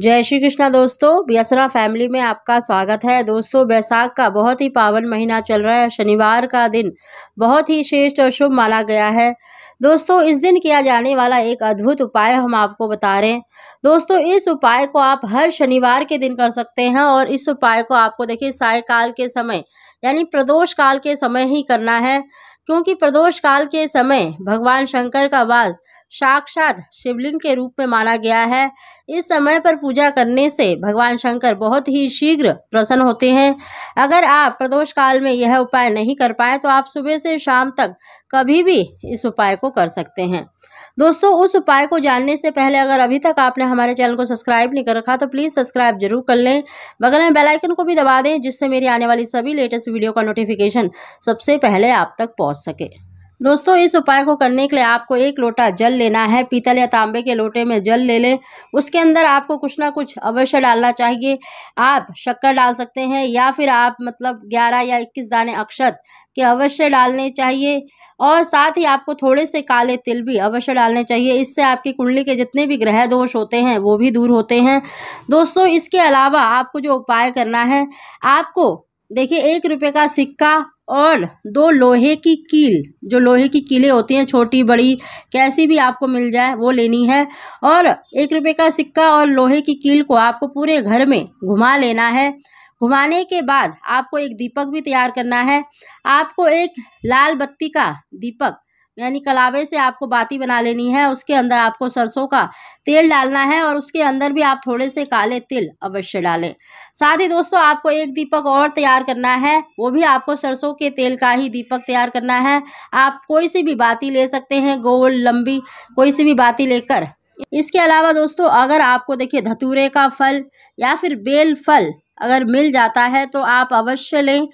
जय श्री कृष्णा दोस्तों व्यसना फैमिली में आपका स्वागत है। दोस्तों, बैसाख का बहुत ही पावन महीना चल रहा है शनिवार का दिन बहुत ही श्रेष्ठ और शुभ माना गया है। दोस्तों, इस दिन किया जाने वाला एक अद्भुत उपाय हम आपको बता रहे हैं। दोस्तों, इस उपाय को आप हर शनिवार के दिन कर सकते हैं और इस उपाय को आपको देखिए, सायकाल के समय, यानी प्रदोष काल के समय ही करना है। क्योंकि प्रदोष काल के समय भगवान शंकर का वाद साक्षात शिवलिंग के रूप में माना गया है। इस समय पर पूजा करने से भगवान शंकर बहुत ही शीघ्र प्रसन्न होते हैं। अगर आप प्रदोष काल में यह उपाय नहीं कर पाए तो आप सुबह से शाम तक कभी भी इस उपाय को कर सकते हैं। दोस्तों, उस उपाय को जानने से पहले अगर अभी तक आपने हमारे चैनल को सब्सक्राइब नहीं कर रखा तो प्लीज़ सब्सक्राइब ज़रूर कर लें। बगल में बेल आइकन को भी दबा दें, जिससे मेरी आने वाली सभी लेटेस्ट वीडियो का नोटिफिकेशन सबसे पहले आप तक पहुँच सके। दोस्तों, इस उपाय को करने के लिए आपको एक लोटा जल लेना है। पीतल या तांबे के लोटे में जल ले लें। उसके अंदर आपको कुछ ना कुछ अवश्य डालना चाहिए। आप शक्कर डाल सकते हैं या फिर आप मतलब ग्यारह या इक्कीस दाने अक्षत के अवश्य डालने चाहिए। और साथ ही आपको थोड़े से काले तिल भी अवश्य डालने चाहिए। इससे आपकी कुंडली के जितने भी ग्रह दोष होते हैं, वो भी दूर होते हैं। दोस्तों, इसके अलावा आपको जो उपाय करना है, आपको देखिए, एक रुपये का सिक्का और दो लोहे की कील, जो लोहे की कीलें होती हैं, छोटी, बड़ी, कैसी भी आपको मिल जाए, वो लेनी है। और एक रुपये का सिक्का और लोहे की कील को आपको पूरे घर में घुमा लेना है। घुमाने के बाद आपको एक दीपक भी तैयार करना है। आपको एक लाल बत्ती का दीपक यानी कलावे से आपको बाती बना लेनी है, उसके अंदर आपको सरसों का तेल डालना है और उसके अंदर भी आप थोड़े से काले तिल अवश्य डालें। साथ ही दोस्तों, आपको एक दीपक और तैयार करना है, वो भी आपको सरसों के तेल का ही दीपक तैयार करना है। आप कोई सी भी बाती ले सकते हैं, गोल, लंबी, कोई सी भी बाती लेकर। इसके अलावा दोस्तों, अगर आपको देखिए, धतूरे का फल या फिर बेल फल अगर मिल जाता है तो आप अवश्य लें।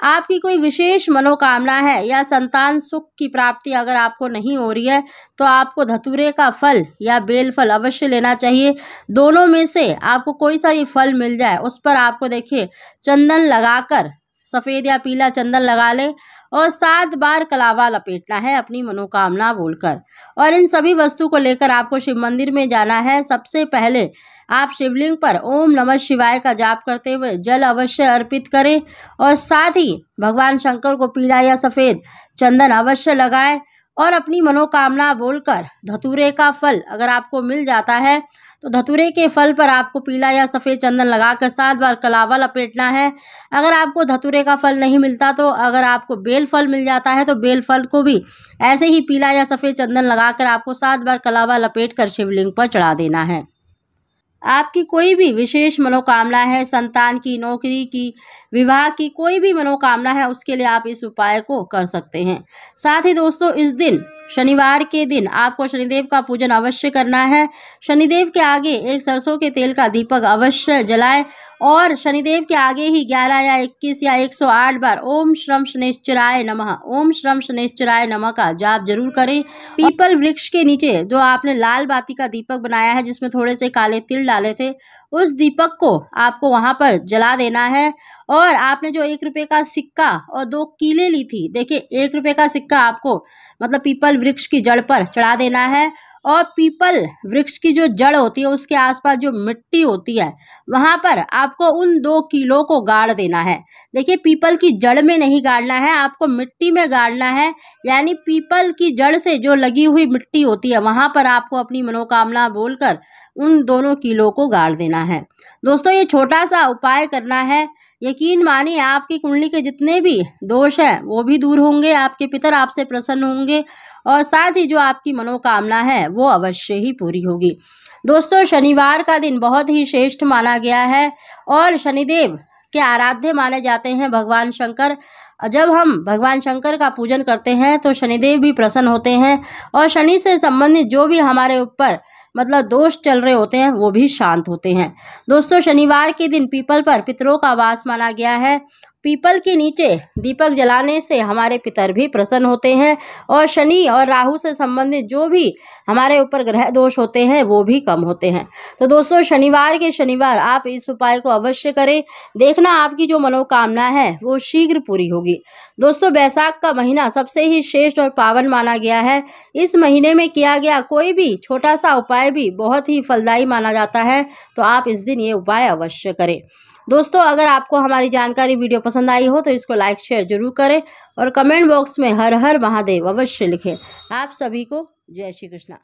आपकी कोई विशेष मनोकामना है या संतान सुख की प्राप्ति अगर आपको नहीं हो रही है तो आपको धतूरे का फल या बेल फल अवश्य लेना चाहिए। दोनों में से आपको कोई सा भी फल मिल जाए, उस पर आपको देखिए, चंदन लगाकर, सफ़ेद या पीला चंदन लगा लें। और सात बार कलावा लपेटना है अपनी मनोकामना बोलकर। और इन सभी वस्तु को लेकर आपको शिव मंदिर में जाना है। सबसे पहले आप शिवलिंग पर ओम नमः शिवाय का जाप करते हुए जल अवश्य अर्पित करें और साथ ही भगवान शंकर को पीला या सफ़ेद चंदन अवश्य लगाएँ और अपनी मनोकामना बोलकर धतूरे का फल अगर आपको मिल जाता है तो धतूरे के फल पर आपको पीला या सफ़ेद चंदन लगाकर सात बार कलावा लपेटना है। अगर आपको धतूरे का फल नहीं मिलता तो अगर आपको बेल फल मिल जाता है तो बेल फल को भी ऐसे ही पीला या सफ़ेद चंदन लगाकर आपको सात बार कलावा लपेट कर शिवलिंग पर चढ़ा देना है। आपकी कोई भी विशेष मनोकामना है, संतान की, नौकरी की विवाह की कोई भी मनोकामना है, उसके लिए आप इस उपाय को कर सकते हैं। साथ ही दोस्तों, इस दिन, शनिवार के दिन आपको शनिदेव का पूजन अवश्य करना है। शनिदेव के आगे एक सरसों के तेल का दीपक अवश्य जलाएँ और शनिदेव के आगे ही 11 या 21 या 108 बार ओम श्रम शनिश्चराय नमः, ओम श्रम शनिश्चराय नमः का जाप ज़रूर करें। पीपल वृक्ष के नीचे जो आपने लाल बाती का दीपक बनाया है, जिसमें थोड़े से काले तिल डाले थे उस दीपक को आपको वहाँ पर जला देना है। और आपने जो एक रुपये का सिक्का और दो कीले ली थी, देखिए, एक रुपए का सिक्का आपको मतलब पीपल वृक्ष की जड़ पर चढ़ा देना है। और पीपल, वृक्ष की जो जड़ होती है, उसके आसपास जो मिट्टी होती है, वहाँ पर आपको उन दो कीलों को गाड़ देना है। देखिए, पीपल की जड़ में नहीं गाड़ना है, आपको मिट्टी में गाड़ना है, यानी पीपल की जड़ से जो लगी हुई मिट्टी होती है, वहाँ पर आपको अपनी मनोकामना बोलकर उन दोनों कीलों को गाड़ देना है। दोस्तों, ये छोटा सा उपाय करना है। यकीन मानिए, आपकी कुंडली के जितने भी दोष हैं, वो भी दूर होंगे, आपके पितर आपसे प्रसन्न होंगे और साथ ही जो आपकी मनोकामना है, वो अवश्य ही पूरी होगी। दोस्तों, शनिवार का दिन बहुत ही श्रेष्ठ माना गया है और शनिदेव के आराध्य माने जाते हैं भगवान शंकर। जब हम भगवान शंकर का पूजन करते हैं तो शनिदेव भी प्रसन्न होते हैं और शनि से संबंधित जो भी हमारे ऊपर मतलब दोष चल रहे होते हैं, वो भी शांत होते हैं। दोस्तों, शनिवार के दिन पीपल पर पितरों का वास माना गया है पीपल के नीचे दीपक जलाने से हमारे पितर भी प्रसन्न होते हैं और शनि और राहु से संबंधित जो भी हमारे ऊपर ग्रह दोष होते हैं, वो भी कम होते हैं। तो दोस्तों, शनिवार के शनिवार आप इस उपाय को अवश्य करें। देखना आपकी जो मनोकामना है, वो शीघ्र पूरी होगी। दोस्तों, बैसाख का महीना सबसे ही श्रेष्ठ और पावन माना गया है। इस महीने में किया गया कोई भी छोटा सा उपाय भी बहुत ही फलदायी माना जाता है। तो आप इस दिन ये उपाय अवश्य करें। दोस्तों, अगर आपको हमारी जानकारी वीडियो पसंद आई हो तो इसको लाइक शेयर ज़रूर करें और कमेंट बॉक्स में हर हर महादेव अवश्य लिखें। आप सभी को जय श्री कृष्णा।